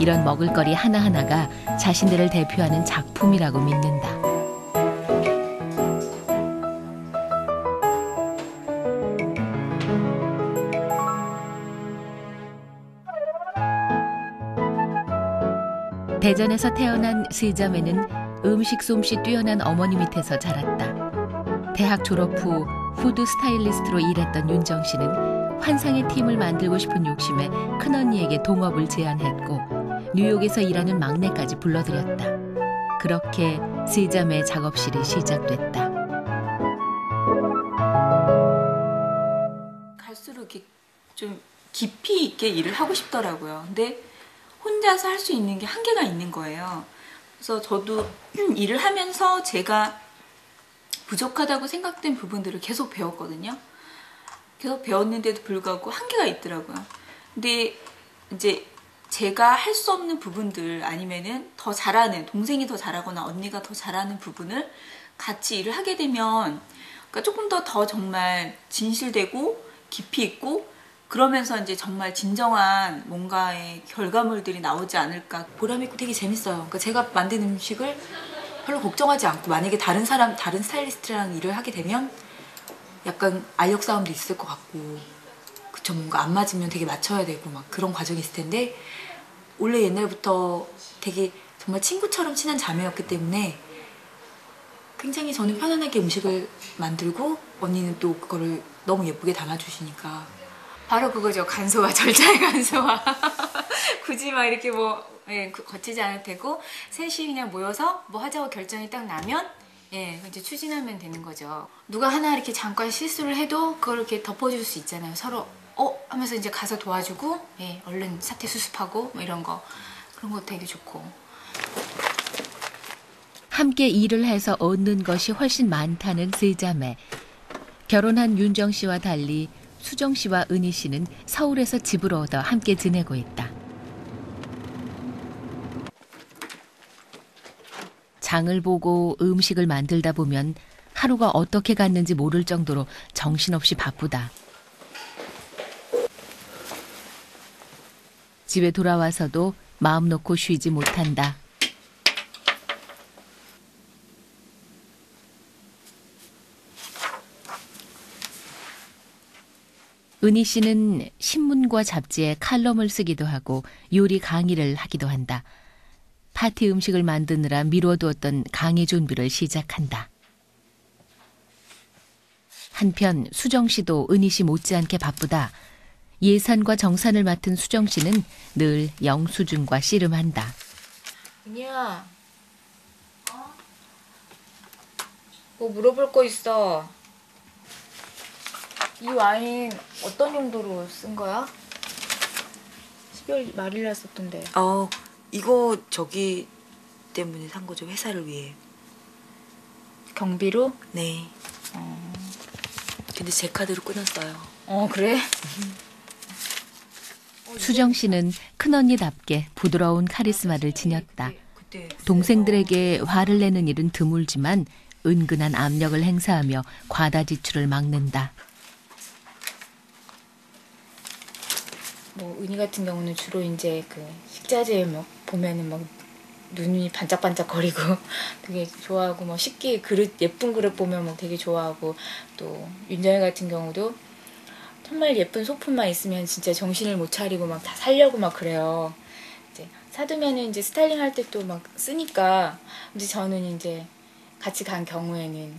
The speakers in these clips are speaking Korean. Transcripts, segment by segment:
이런 먹을거리 하나하나가 자신들을 대표하는 작품이라고 믿는다. 대전에서 태어난 세자매는 음식 솜씨 뛰어난 어머니 밑에서 자랐다. 대학 졸업 후 푸드 스타일리스트로 일했던 윤정 씨는 환상의 팀을 만들고 싶은 욕심에 큰언니에게 동업을 제안했고 뉴욕에서 일하는 막내까지 불러들였다. 그렇게 세 자매 작업실이 시작됐다. 갈수록 좀 깊이 있게 일을 하고 싶더라고요. 근데 혼자서 할 수 있는 게 한계가 있는 거예요. 그래서 저도 일을 하면서 제가 부족하다고 생각된 부분들을 계속 배웠거든요. 계속 배웠는데도 불구하고 한계가 있더라고요. 근데 이제 제가 할 수 없는 부분들 아니면은 더 잘하는 동생이 더 잘하거나 언니가 더 잘하는 부분을 같이 일을 하게 되면 그러니까 조금 더더 정말 진실되고 깊이 있고 그러면서 이제 정말 진정한 뭔가의 결과물들이 나오지 않을까 보람 있고 되게 재밌어요. 그러니까 제가 만든 음식을 별로 걱정하지 않고 만약에 다른 사람 다른 스타일리스트랑 일을 하게 되면 약간 알력 싸움도 있을 것 같고 그쵸 뭔가 안 맞으면 되게 맞춰야 되고 막 그런 과정이 있을 텐데 원래 옛날부터 되게 정말 친구처럼 친한 자매였기 때문에 굉장히 저는 편안하게 음식을 만들고 언니는 또 그거를 너무 예쁘게 담아주시니까 바로 그거죠. 간소화, 절차의 간소화. 굳이 막 이렇게 뭐 예, 거치지 않아도 되고 셋이 그냥 모여서 뭐 하자고 결정이 딱 나면 예, 이제 추진하면 되는 거죠. 누가 하나 이렇게 잠깐 실수를 해도 그걸 이렇게 덮어줄 수 있잖아요. 서로 어 하면서 이제 가서 도와주고 예, 얼른 사태 수습하고 뭐 이런 거 그런 거 되게 좋고. 함께 일을 해서 얻는 것이 훨씬 많다는 세 자매. 결혼한 윤정 씨와 달리 수정 씨와 은희 씨는 서울에서 집을 얻어 함께 지내고 있다. 장을 보고 음식을 만들다 보면 하루가 어떻게 갔는지 모를 정도로 정신없이 바쁘다. 집에 돌아와서도 마음 놓고 쉬지 못한다. 은희 씨는 신문과 잡지에 칼럼을 쓰기도 하고 요리 강의를 하기도 한다. 파티 음식을 만드느라 미뤄두었던 강의 준비를 시작한다. 한편 수정 씨도 은희 씨 못지않게 바쁘다. 예산과 정산을 맡은 수정 씨는 늘 영수증과 씨름한다. 은희야, 어? 뭐 물어볼 거 있어. 이 와인 어떤 용도로 쓴 거야? 12월 말일날 썼던데. 어, 이거 저기 때문에 산 거죠. 회사를 위해. 경비로? 네. 어, 근데 제 카드로 끊었어요. 어 그래? 수정 씨는 큰언니답게 부드러운 카리스마를 지녔다. 동생들에게 화를 내는 일은 드물지만 은근한 압력을 행사하며 과다 지출을 막는다. 뭐 은희 같은 경우는 주로 이제 그 식자재 뭐 보면은 막 눈이 반짝반짝 거리고 되게 좋아하고 뭐 식기 그릇 예쁜 그릇 보면 뭐 되게 좋아하고 또 윤정이 같은 경우도 정말 예쁜 소품만 있으면 진짜 정신을 못 차리고 막 다 살려고 막 그래요. 이제 사두면은 이제 스타일링 할 때 또 막 쓰니까 이제 저는 이제 같이 간 경우에는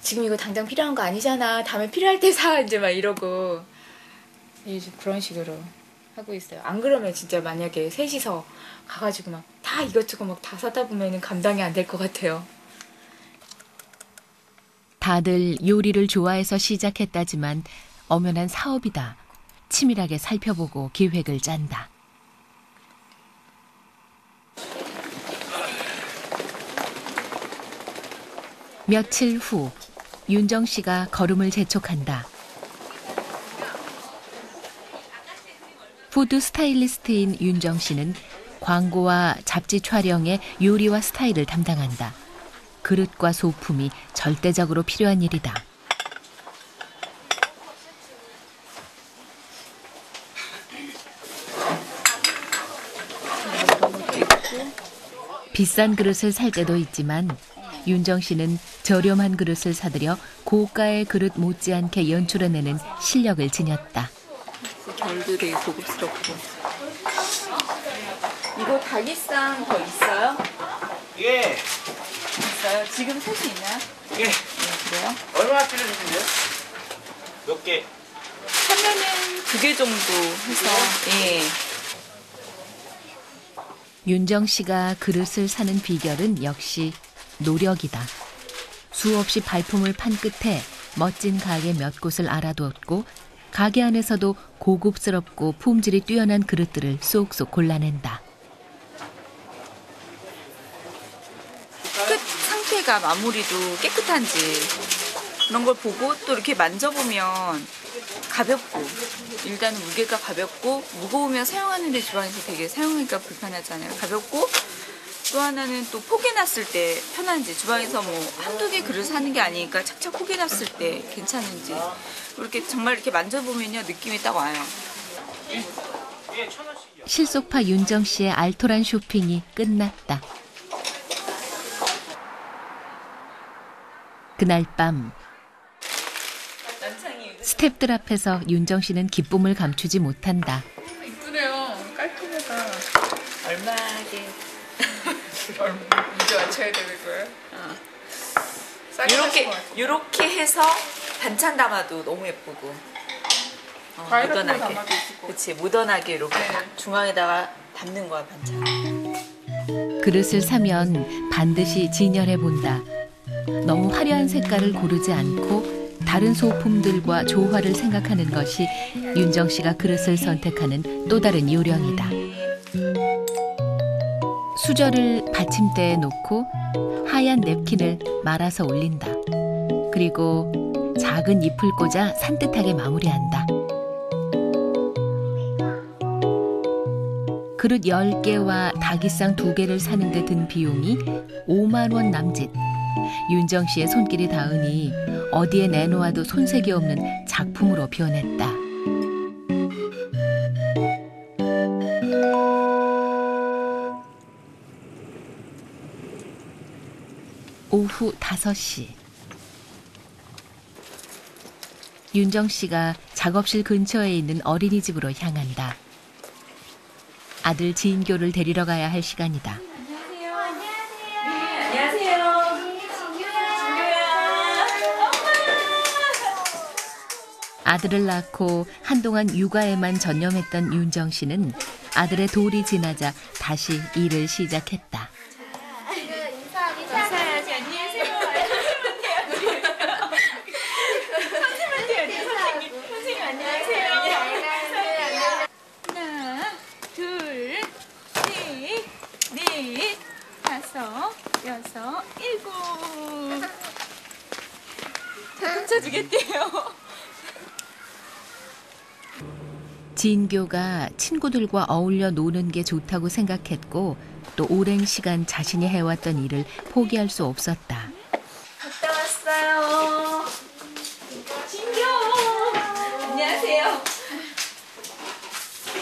지금 이거 당장 필요한 거 아니잖아. 다음에 필요할 때 사. 이제 막 이러고 그런 식으로 하고 있어요. 안 그러면 진짜 만약에 셋이서 가가지고 막 다 이것저것 막 다 사다 보면은 감당이 안 될 것 같아요. 다들 요리를 좋아해서 시작했다지만 엄연한 사업이다. 치밀하게 살펴보고 계획을 짠다. 며칠 후 윤정 씨가 걸음을 재촉한다. 푸드 스타일리스트인 윤정 씨는 광고와 잡지 촬영에 요리와 스타일을 담당한다. 그릇과 소품이 절대적으로 필요한 일이다. 비싼 그릇을 살 때도 있지만 윤정 씨는 저렴한 그릇을 사들여 고가의 그릇 못지않게 연출해내는 실력을 지녔다. 결도 되게 고급스럽고. 이거 닭이쌈 더 있어요? 예. 있어요? 지금 살수 있나요? 예. 네, 그래요? 얼마나 필요하신데요? 몇 개? 하면은 두 개 정도 해서, 예. 윤정 씨가 그릇을 사는 비결은 역시 노력이다. 수없이 발품을 판 끝에 멋진 가게 몇 곳을 알아두었고 가게 안에서도 고급스럽고 품질이 뛰어난 그릇들을 쏙쏙 골라낸다. 끝 상태가 마무리도 깨끗한지 그런 걸 보고 또 이렇게 만져보면 가볍고 일단은 무게가 가볍고 무거우면 사용하는데 주방에서 되게 사용하기가 불편하잖아요. 가볍고 또 하나는 또 포개놨을 때 편한지 주방에서 뭐 한두 개 그릇 사는 게 아니니까 착착 포개놨을 때 괜찮은지 이렇게 정말 이렇게 만져보면요 느낌이 딱 와요. 실속파 윤정 씨의 알토란 쇼핑이 끝났다. 그날 밤 스탭들 앞에서 윤정 씨는 기쁨을 감추지 못한다. 이쁘네요. 깔끔하다. 얼마게 얼마 이제 맞춰야 되는 거예요? 이렇게 같아요. 이렇게 해서 반찬 담아도 너무 예쁘고 어, 예쁘고. 그치 모던하게 이렇게 네. 딱 중앙에다가 담는 거야 반찬 그릇을 사면 반드시 진열해 본다. 너무 화려한 색깔을 고르지 않고 다른 소품들과 조화를 생각하는 것이 윤정 씨가 그릇을 선택하는 또 다른 요령이다. 수저를 받침대에 놓고 하얀 냅킨을 말아서 올린다. 그리고 작은 잎을 꽂아 산뜻하게 마무리한다. 그릇 10개와 닭이상 2개를 사는데 든 비용이 5만 원 남짓. 윤정 씨의 손길이 닿으니 어디에 내놓아도 손색이 없는 작품으로 변했다. 오후 5시. 윤정 씨가 작업실 근처에 있는 어린이집으로 향한다. 아들 지인교를 데리러 가야 할 시간이다. 아들을 낳고 한동안 육아에만 전념했던 윤정 씨는 아들의 돌이 지나자 다시 일을 시작했다. 여섯 일곱 다 훔쳐주겠대요 진교가 친구들과 어울려 노는 게 좋다고 생각했고 또 오랜 시간 자신이 해왔던 일을 포기할 수 없었다. 갔다 왔어요. 진교! 안녕하세요.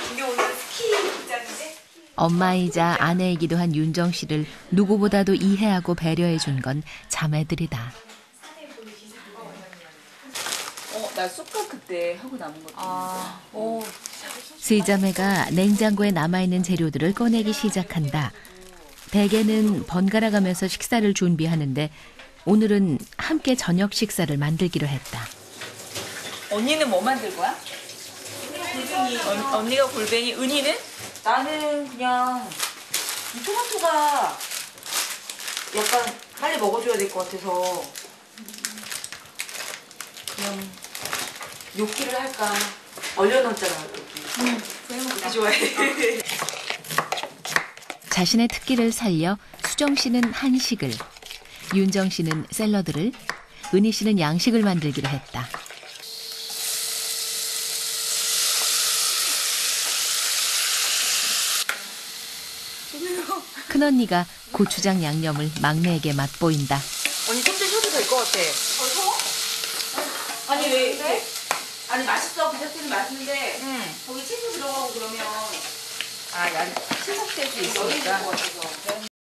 진교 오늘 스키 입장인데 엄마이자 아내이기도 한 윤정 씨를 누구보다도 이해하고 배려해 준 건 자매들이다. 어, 나 쑥갓 그때 하고 남은 것도 아, 어, 세자매가 냉장고에 남아있는 재료들을 꺼내기 시작한다. 대개는 번갈아 가면서 식사를 준비하는데 오늘은 함께 저녁 식사를 만들기로 했다. 언니는 뭐 만들 거야? 골뱅이. 언, 언니가 골뱅이, 은희는? 나는 그냥 이 토마토가 약간 빨리 먹어줘야 될 것 같아서 그냥 뇨끼를 할까 얼려놓았잖아 그렇게 좋아해. 자신의 특기를 살려 수정 씨는 한식을, 윤정 씨는 샐러드를, 은희 씨는 양식을 만들기로 했다. 큰언니가 고추장 양념을 막내에게 맛보인다. 언니 좀더 쉬어도 될 것 같아 아니, 왜, 왜? 아니 맛있어 부자튀는 맛있는데 응. 거기 채소 들어가고 그러면 아, 난 있으니까. 있으니까